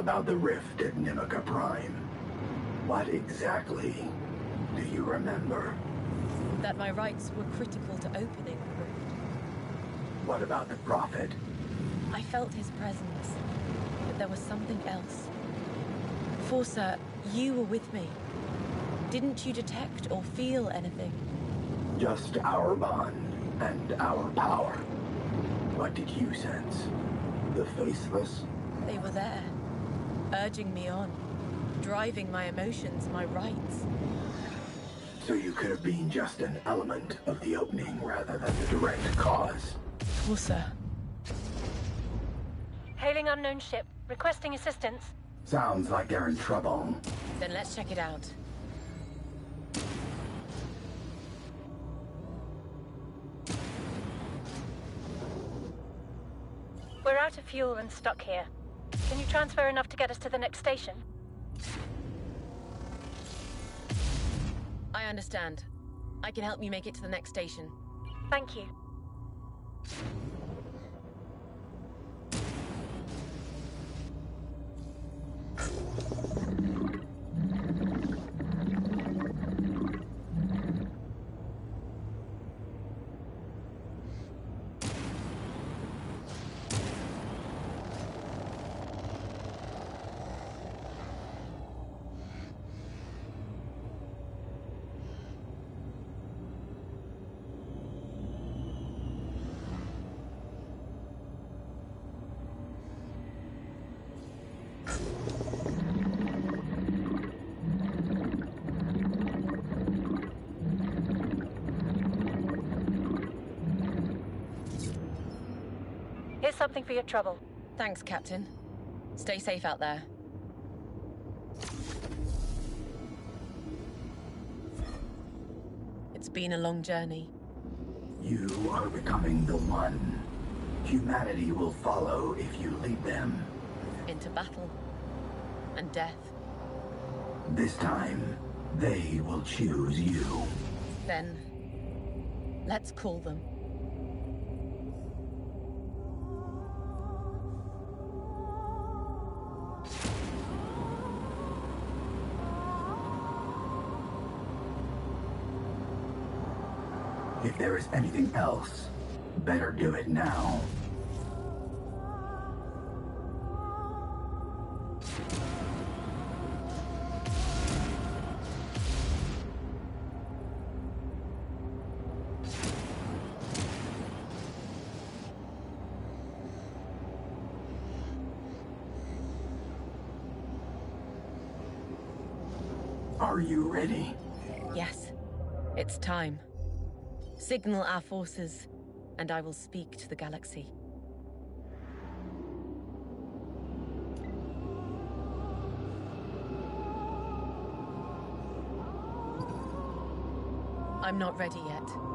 About the rift at Nimica Prime. What exactly do you remember? That my rites were critical to opening the rift. What about the Prophet? I felt his presence, but there was something else. Forsa, you were with me. Didn't you detect or feel anything? Just our bond and our power. What did you sense? The faceless? They were there, urging me on, driving my emotions, my rites. So you could have been just an element of the opening rather than the direct cause. Forsa. Hailing unknown ship. Requesting assistance. Sounds like they're in trouble. Then let's check it out. We're out of fuel and stuck here. Can you transfer enough to get us to the next station? I understand. I can help you make it to the next station. Thank you. Here's something for your trouble. Thanks, Captain. Stay safe out there. It's been a long journey. You are becoming the one. Humanity will follow if you lead them. Into battle. And death. This time, they will choose you. Then... Let's call them. There is anything else, better do it now. Are you ready? Yes. It's time. Signal our forces, and I will speak to the galaxy. I'm not ready yet.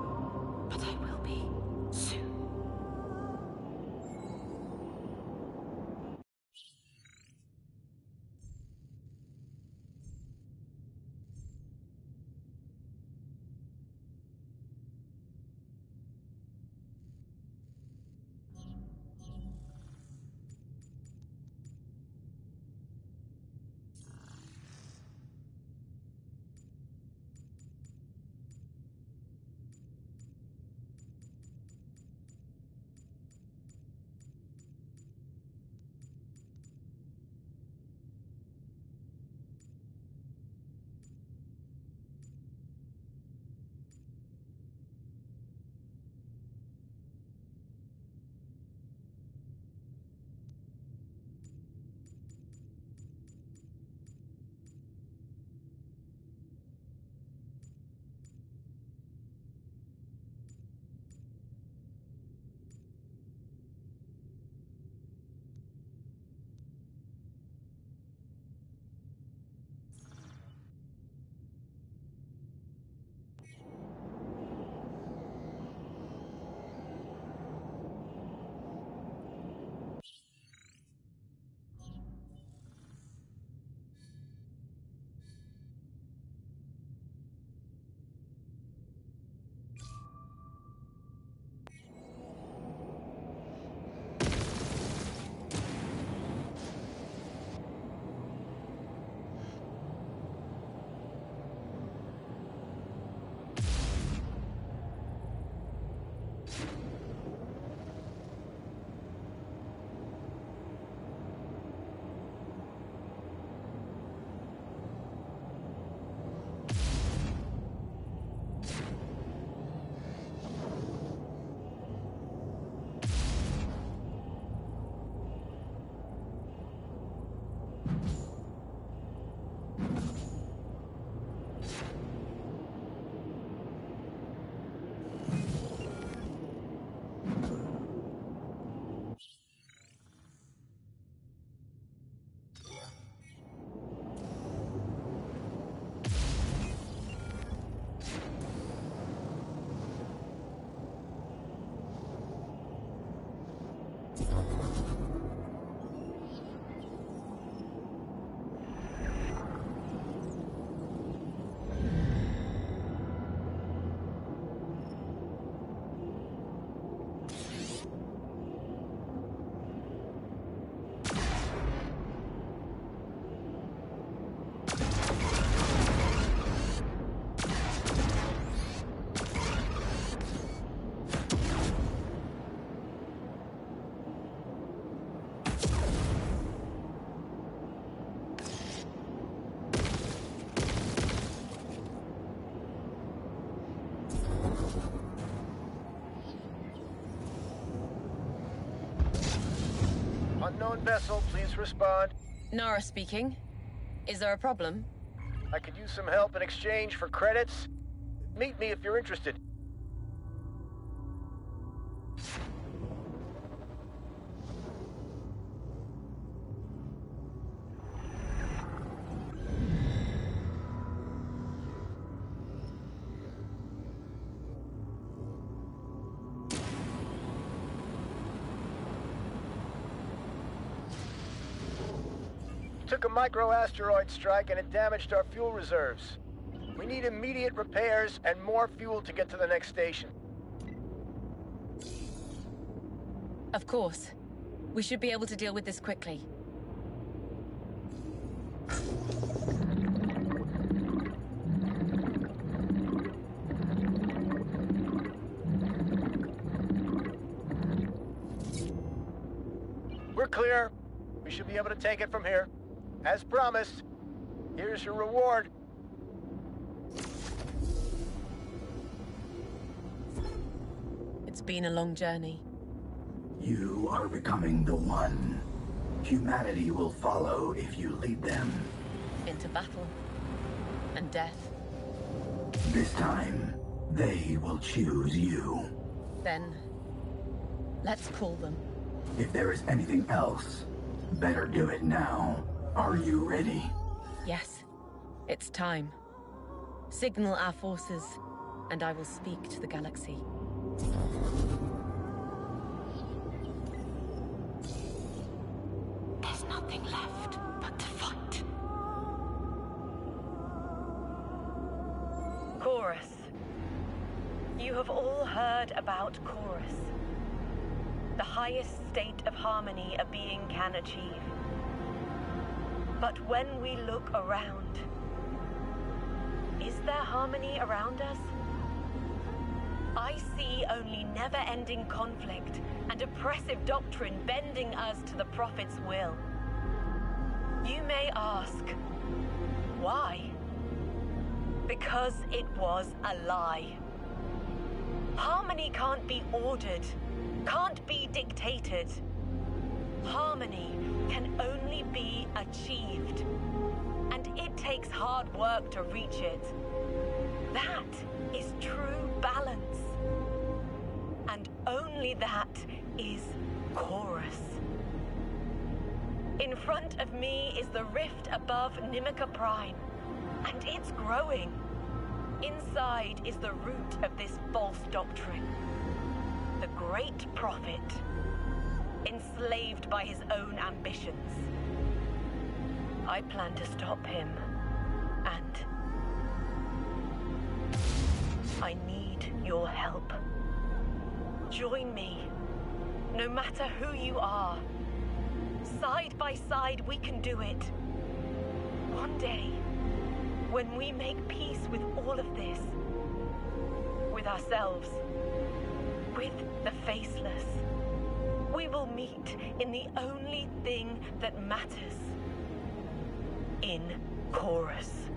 Unknown vessel, please respond. Nara speaking. Is there a problem? I could use some help in exchange for credits. Meet me if you're interested. Took a micro-asteroid strike and it damaged our fuel reserves. We need immediate repairs and more fuel to get to the next station. Of course. We should be able to deal with this quickly. We're clear. We should be able to take it from here. As promised, here's your reward. It's been a long journey. You are becoming the one. Humanity will follow if you lead them. Into battle. And death. This time, they will choose you. Then... Let's call them. If there is anything else, better do it now. Are you ready? Yes. It's time. Signal our forces, and I will speak to the galaxy. There's nothing left but to fight. Chorus. You have all heard about Chorus. The highest state of harmony a being can achieve. But when we look around, is there harmony around us? I see only never ending conflict and oppressive doctrine bending us to the Prophet's will. You may ask, why? Because it was a lie. Harmony can't be ordered, can't be dictated. Harmony can only be achieved. And it takes hard work to reach it. That is true balance. And only that is chorus. In front of me is the rift above Nimica Prime, and it's growing. Inside is the root of this false doctrine. The great prophet, enslaved by his own ambitions. I plan to stop him, and I need your help. Join me, no matter who you are. Side by side, we can do it. One day, when we make peace with all of this, with ourselves, with the faceless, we will meet in the only thing that matters in chorus.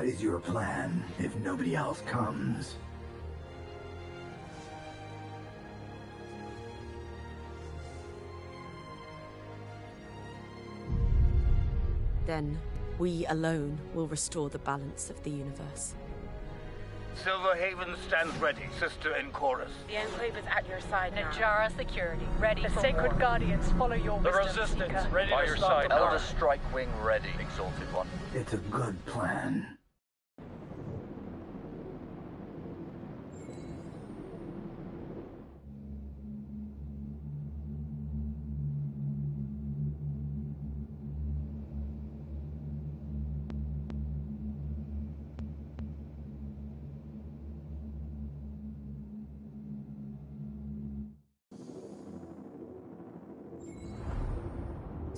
What is your plan if nobody else comes? Then We alone will restore the balance of the universe. Silverhaven stands ready, sister in chorus. The Enclave is at your side now. Najara security, ready The for Sacred war. Guardians follow your The wisdom, resistance, Seeker. ready By to your stop side, the Elder. Strike Wing ready, Exalted One. It's a good plan.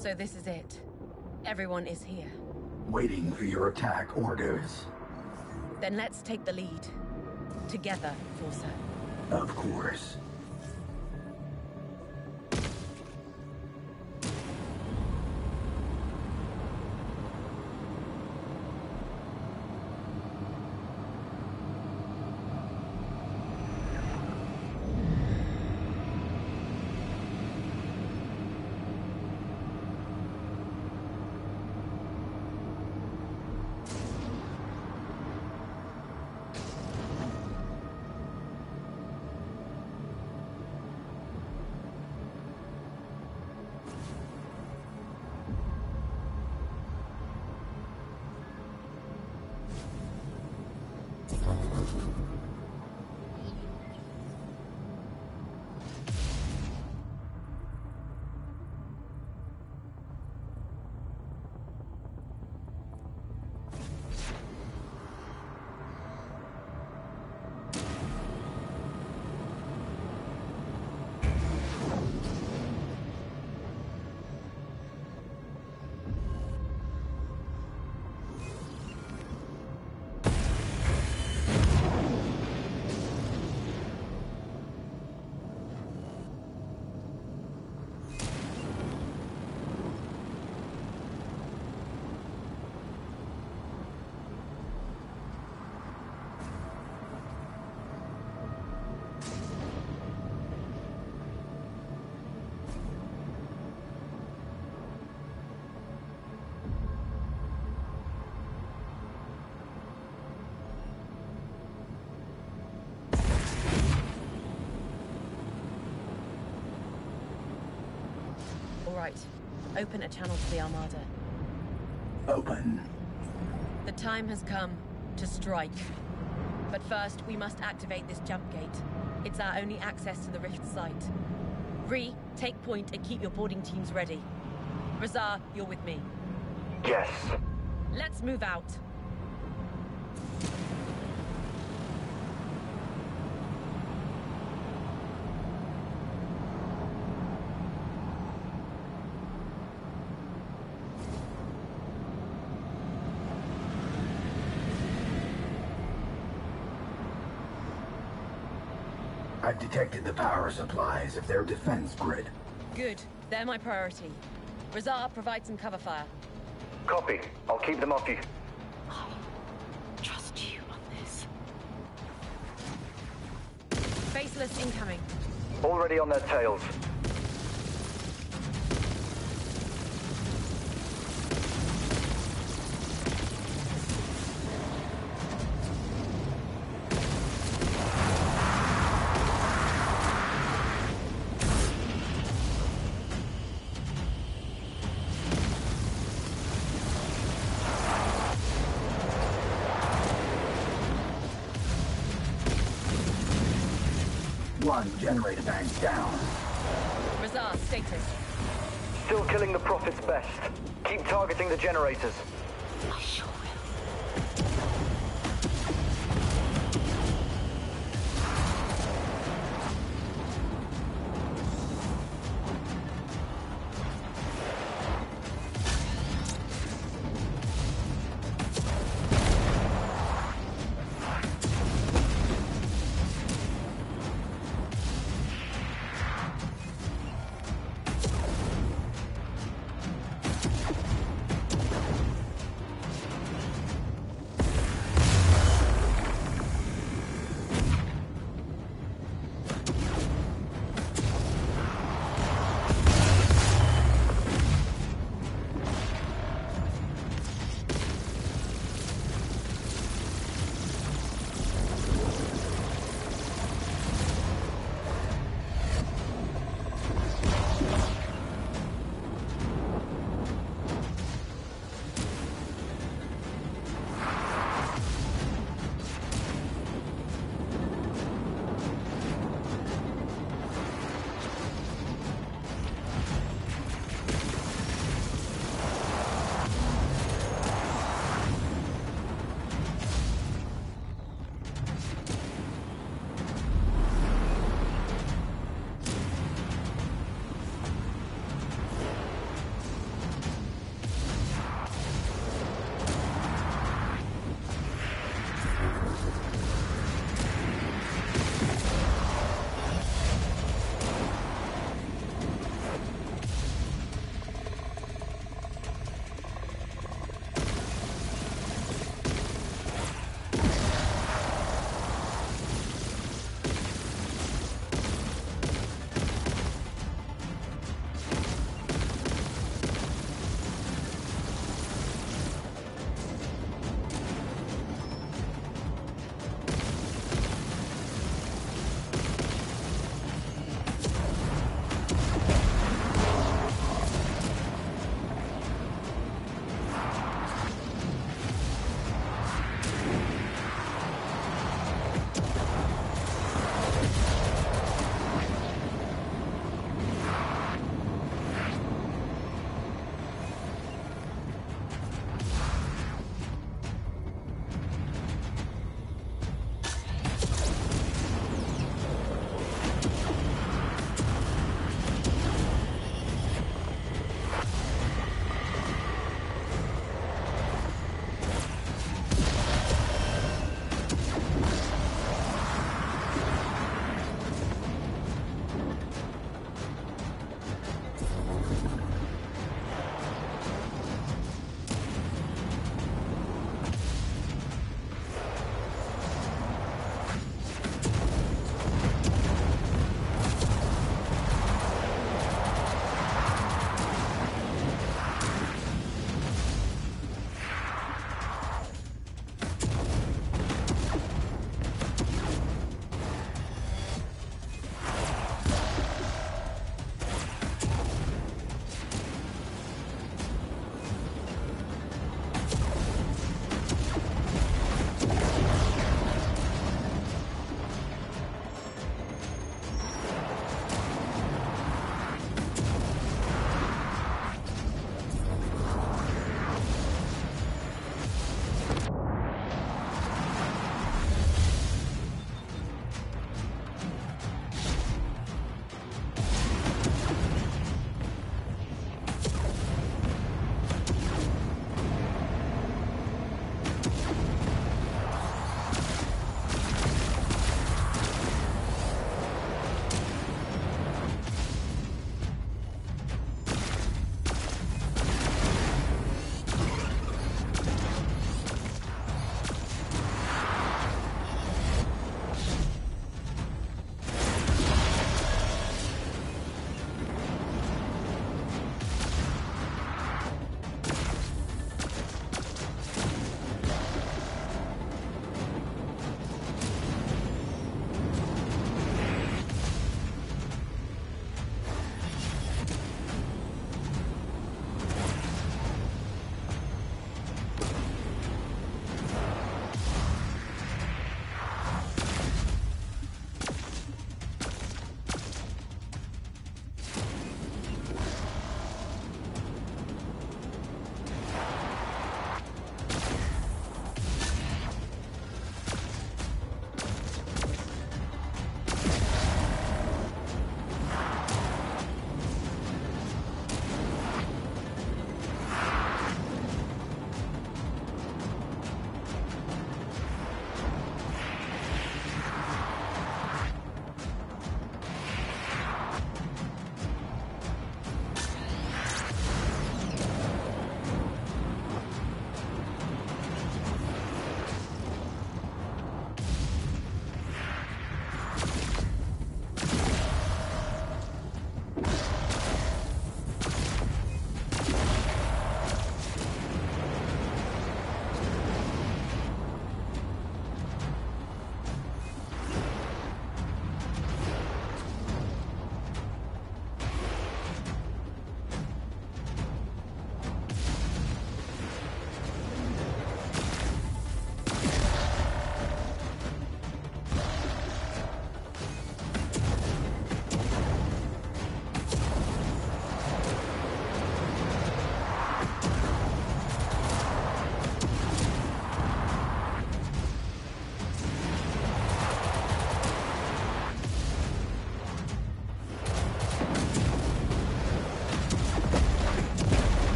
So this is it. Everyone is here. Waiting for your attack orders. Then let's take the lead. Together, Forsa. Of course. Right. Open a channel to the Armada. Open. The time has come to strike. But first, we must activate this jump gate. It's our only access to the Rift site. Ree, take point and keep your boarding teams ready. Razar, you're with me. Yes. Let's move out. Detected the power supplies of their defense grid. Good. They're my priority. Razar, provide some cover fire. Copy. I'll keep them off you. I Trust you on this. Faceless incoming. Already on their tails.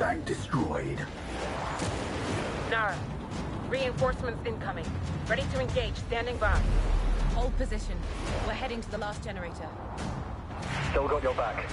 Bank destroyed. Nara, reinforcements incoming. Ready to engage, standing by. Hold position. We're heading to the last generator. Still got your back.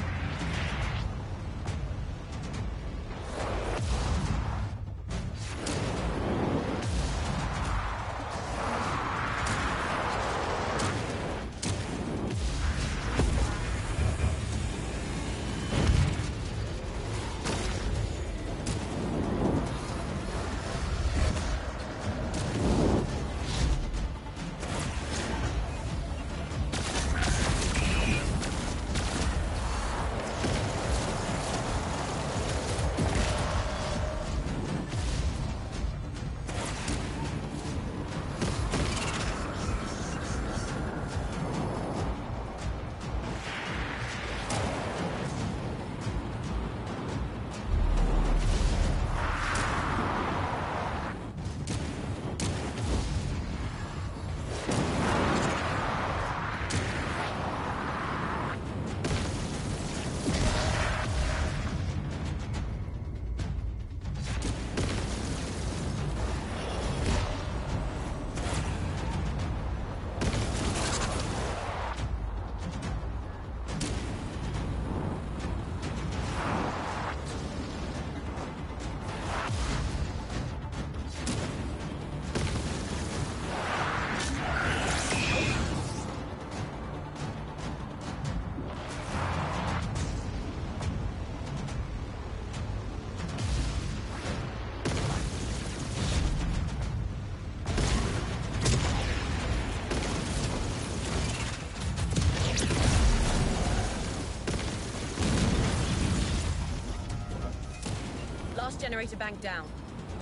Last generator bank down.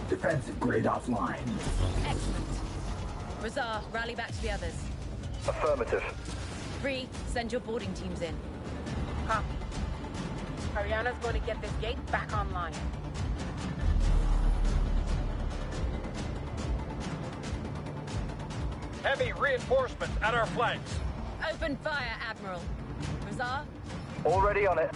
Defensive grid offline. Excellent. Razar, rally back to the others. Affirmative. Bree, send your boarding teams in. Copy. Ariana's going to get this gate back online. Heavy reinforcements at our flanks. Open fire, Admiral. Razar, Already on it.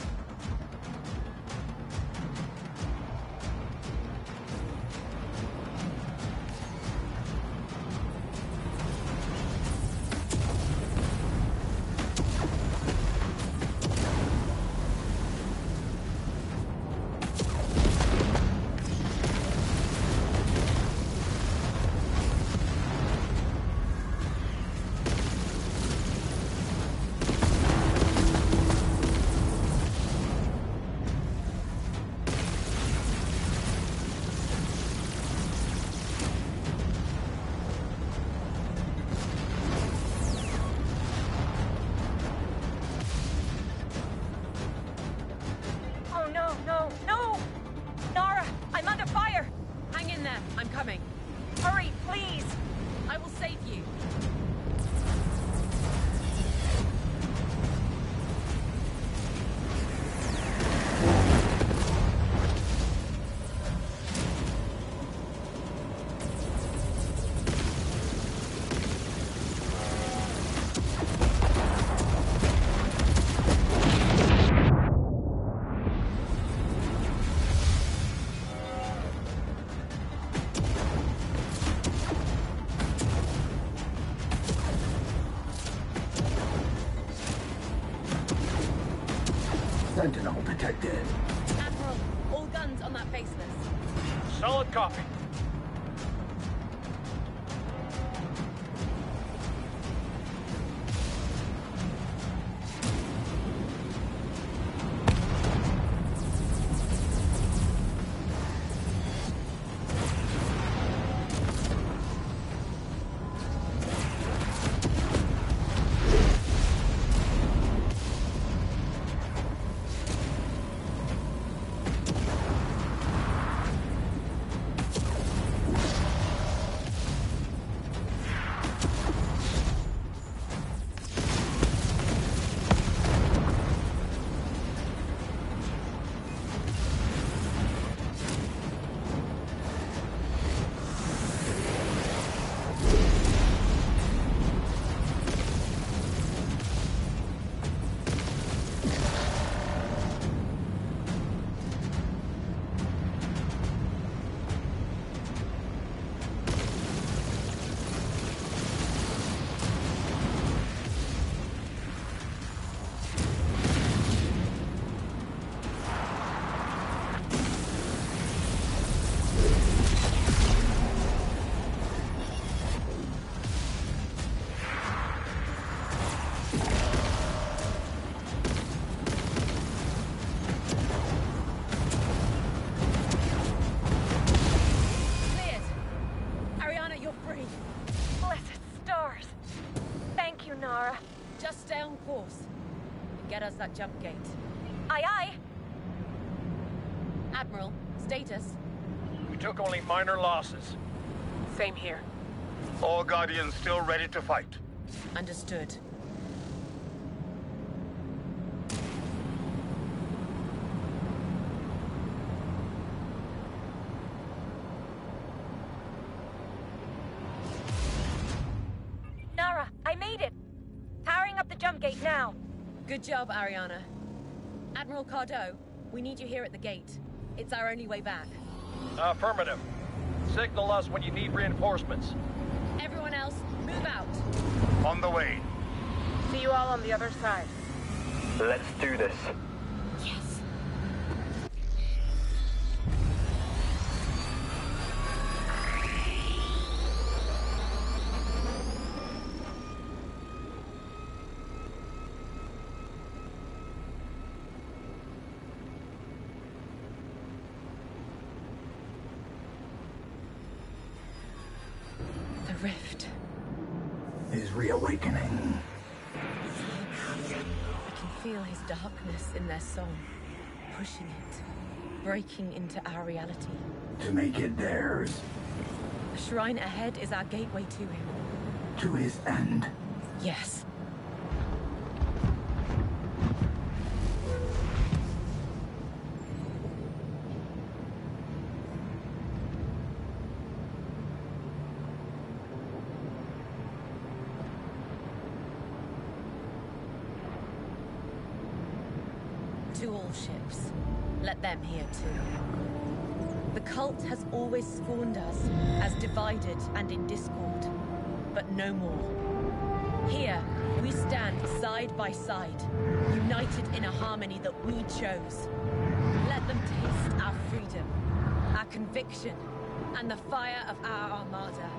That jump gate. Aye, aye. Admiral, status. We took only minor losses. Same here. All Guardians still ready to fight. Understood. Nara, I made it. Powering up the jump gate now. Good job, Ariana. Admiral Cardo, we need you here at the gate. It's our only way back. Affirmative. Signal us when you need reinforcements. Everyone else, move out. On the way. See you all on the other side. Let's do this. Darkness in their song, pushing it, breaking into our reality. To make it theirs. The shrine ahead is our gateway to him. To his end. Yes. Divided and in discord. But no more. Here, we stand side by side, united in a harmony that we chose. Let them taste our freedom, our conviction, and the fire of our armada.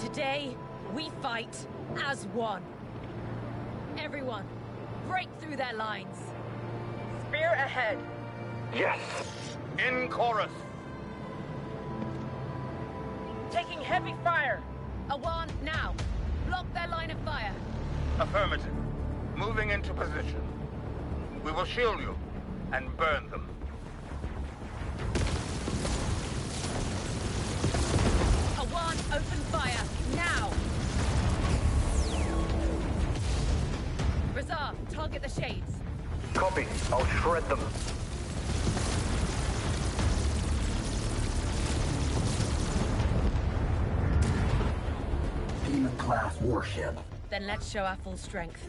Today, we fight as one. Everyone, break through their lines. Spear ahead. Yes. In chorus. Taking heavy fire. Awan, now! Block their line of fire! Affirmative. Moving into position. We will shield you and burn them. Awan, open fire, now! Razar, target the shades. Copy. I'll shred them. Demon-class warship. Then let's show our full strength.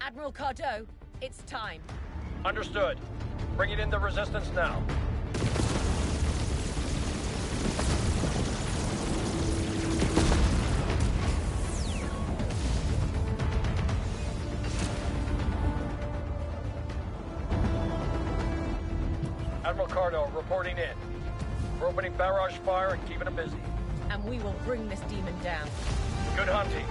Admiral Cardo, it's time. Understood. Bringing in the resistance now. Admiral Cardo reporting in. We're opening barrage fire and keeping them busy. And we will bring this demon down. Good hunting.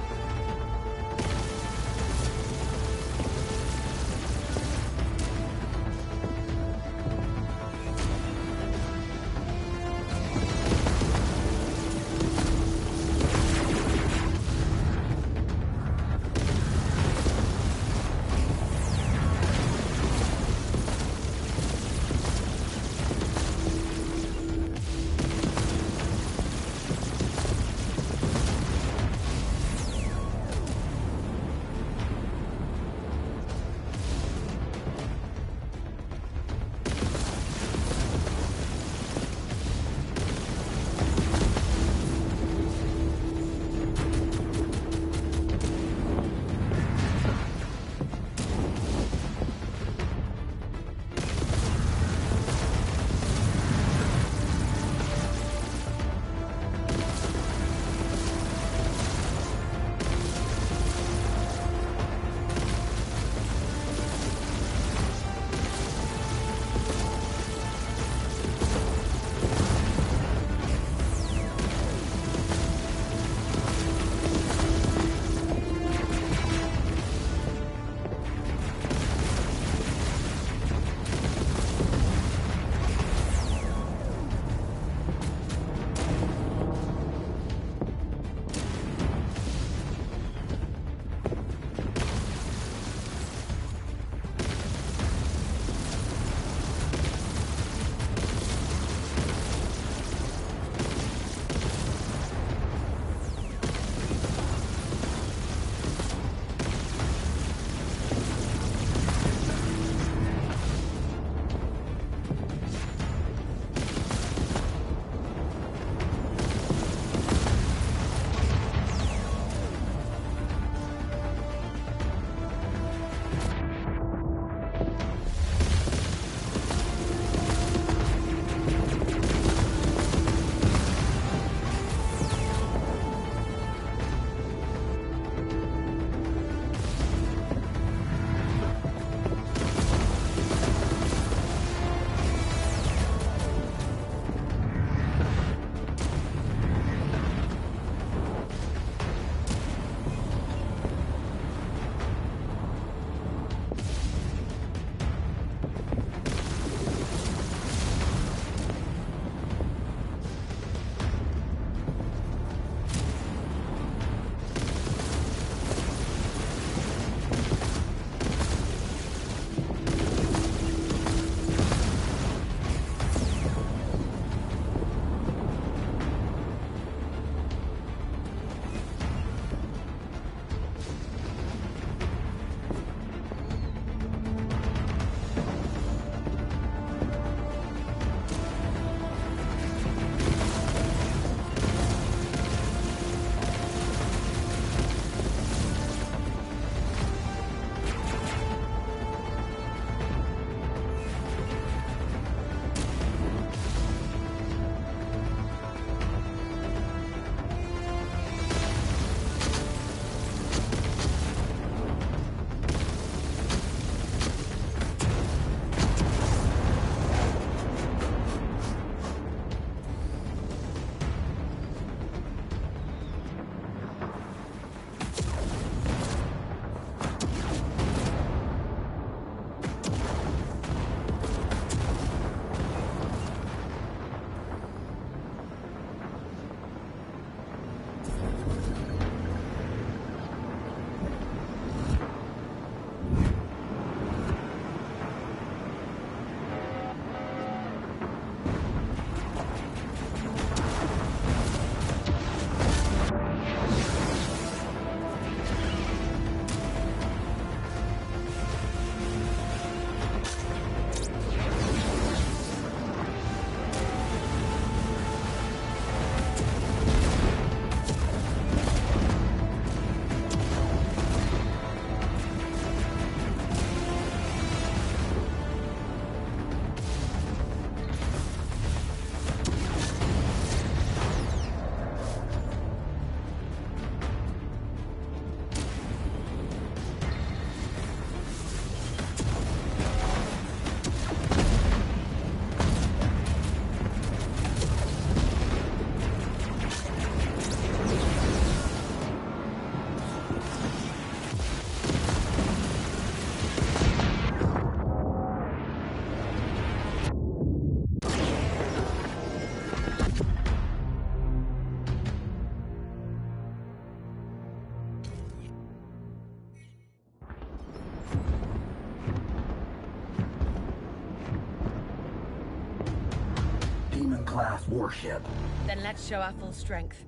Titan-class warship. Then let's show our full strength.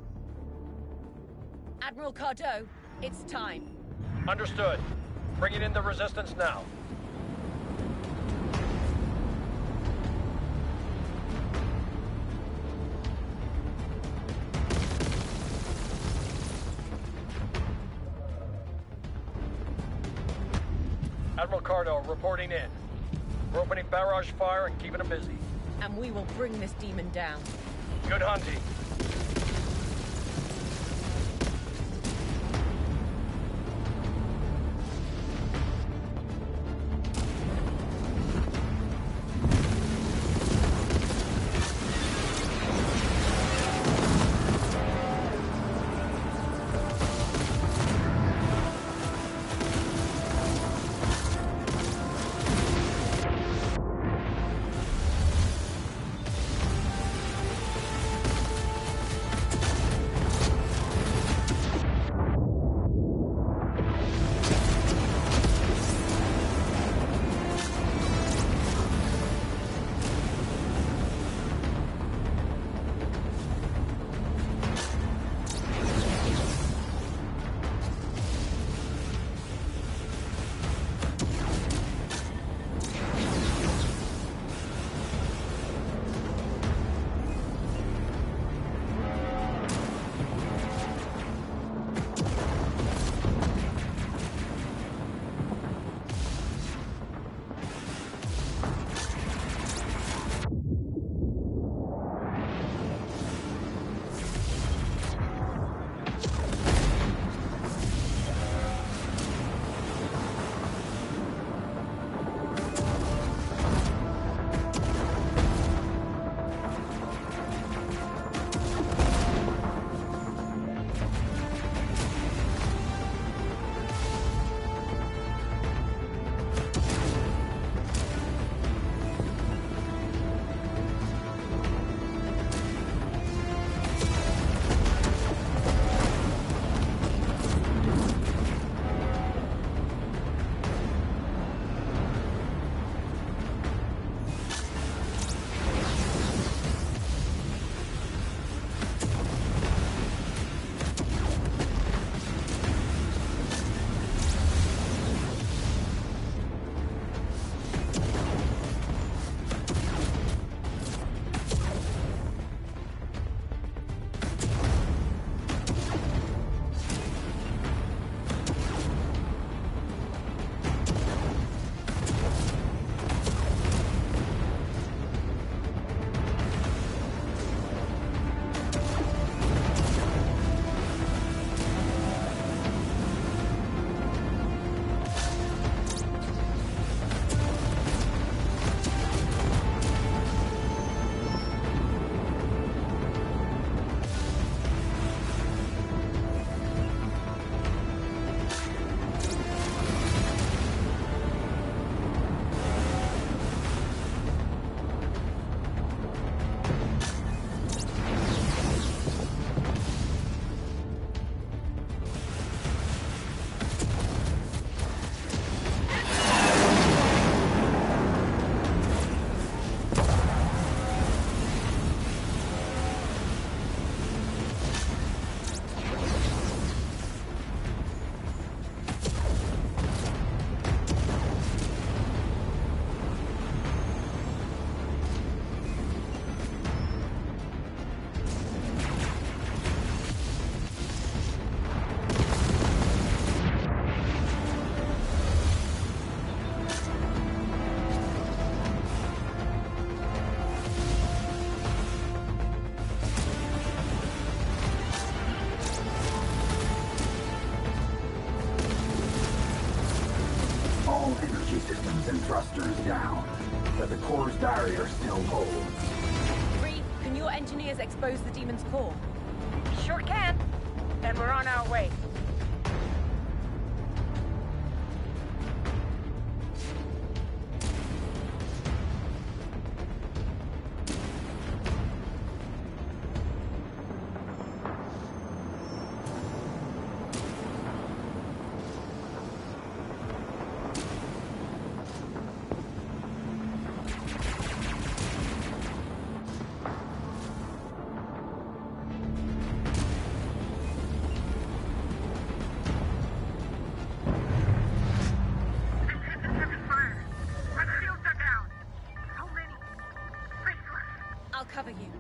Admiral Cardo, it's time. Understood. Bringing in the resistance now. Admiral Cardo reporting in. We're opening barrage fire and keeping them busy. And we will bring this demon down. Good hunting. Expose the demon's core? Sure can. And we're on our way. cover you.